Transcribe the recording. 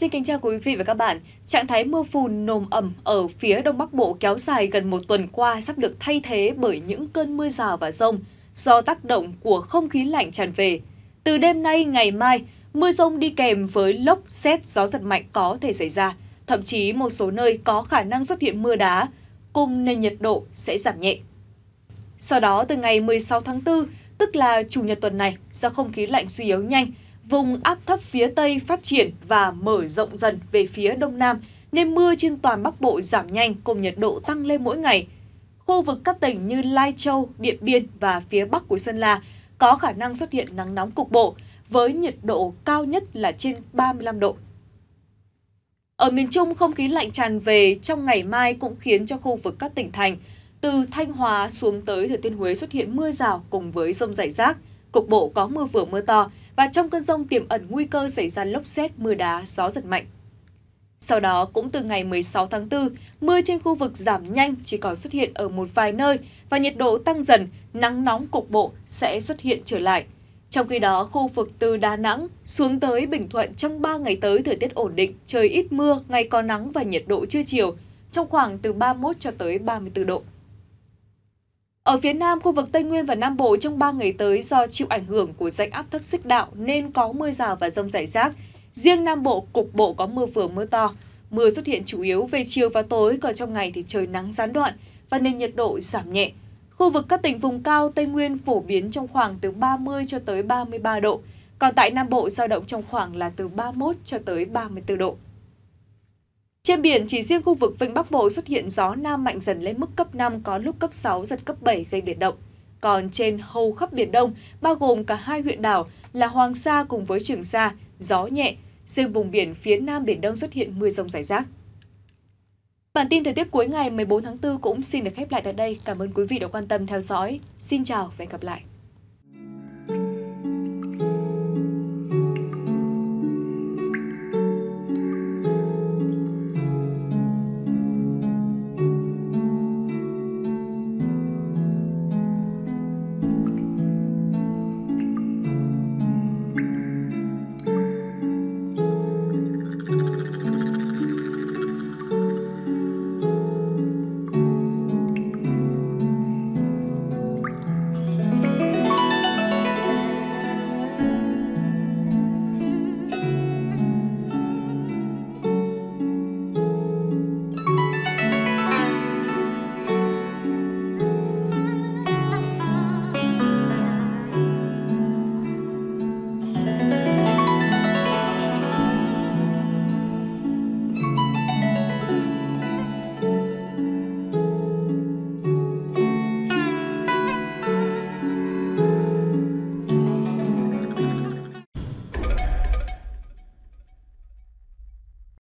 Xin kính chào quý vị và các bạn. Trạng thái mưa phùn nồm ẩm ở phía Đông Bắc Bộ kéo dài gần một tuần qua sắp được thay thế bởi những cơn mưa rào và rông do tác động của không khí lạnh tràn về. Từ đêm nay ngày mai, mưa rông đi kèm với lốc, xét, gió giật mạnh có thể xảy ra. Thậm chí một số nơi có khả năng xuất hiện mưa đá, cùng nền nhiệt độ sẽ giảm nhẹ. Sau đó từ ngày 16 tháng 4, tức là chủ nhật tuần này, do không khí lạnh suy yếu nhanh, vùng áp thấp phía Tây phát triển và mở rộng dần về phía Đông Nam, nên mưa trên toàn Bắc Bộ giảm nhanh cùng nhiệt độ tăng lên mỗi ngày. Khu vực các tỉnh như Lai Châu, Điện Biên và phía Bắc của Sơn La có khả năng xuất hiện nắng nóng cục bộ, với nhiệt độ cao nhất là trên 35 độ. Ở miền Trung, không khí lạnh tràn về trong ngày mai cũng khiến cho khu vực các tỉnh thành từ Thanh Hóa xuống tới Thừa Thiên Huế xuất hiện mưa rào cùng với rông rải rác. Cục bộ có mưa vừa mưa to và trong cơn rông tiềm ẩn nguy cơ xảy ra lốc xét, mưa đá, gió giật mạnh. Sau đó, cũng từ ngày 16 tháng 4, mưa trên khu vực giảm nhanh chỉ còn xuất hiện ở một vài nơi và nhiệt độ tăng dần, nắng nóng cục bộ sẽ xuất hiện trở lại. Trong khi đó, khu vực từ Đà Nẵng xuống tới Bình Thuận trong 3 ngày tới thời tiết ổn định, trời ít mưa, ngày có nắng và nhiệt độ trưa chiều trong khoảng từ 31 cho tới 34 độ. Ở phía Nam, khu vực Tây Nguyên và Nam Bộ trong 3 ngày tới do chịu ảnh hưởng của rãnh áp thấp xích đạo nên có mưa rào và rông rải rác. Riêng Nam Bộ, cục bộ có mưa vừa mưa to. Mưa xuất hiện chủ yếu về chiều và tối, còn trong ngày thì trời nắng gián đoạn và nền nhiệt độ giảm nhẹ. Khu vực các tỉnh vùng cao Tây Nguyên phổ biến trong khoảng từ 30 cho tới 33 độ, còn tại Nam Bộ dao động trong khoảng là từ 31 cho tới 34 độ. Trên biển, chỉ riêng khu vực Vịnh Bắc Bộ xuất hiện gió Nam mạnh dần lên mức cấp 5, có lúc cấp 6, giật cấp 7 gây biển động. Còn trên hầu khắp Biển Đông, bao gồm cả hai huyện đảo là Hoàng Sa cùng với Trường Sa, gió nhẹ, riêng vùng biển phía Nam Biển Đông xuất hiện mưa rông rải rác. Bản tin thời tiết cuối ngày 14 tháng 4 cũng xin được khép lại tại đây. Cảm ơn quý vị đã quan tâm theo dõi. Xin chào và hẹn gặp lại.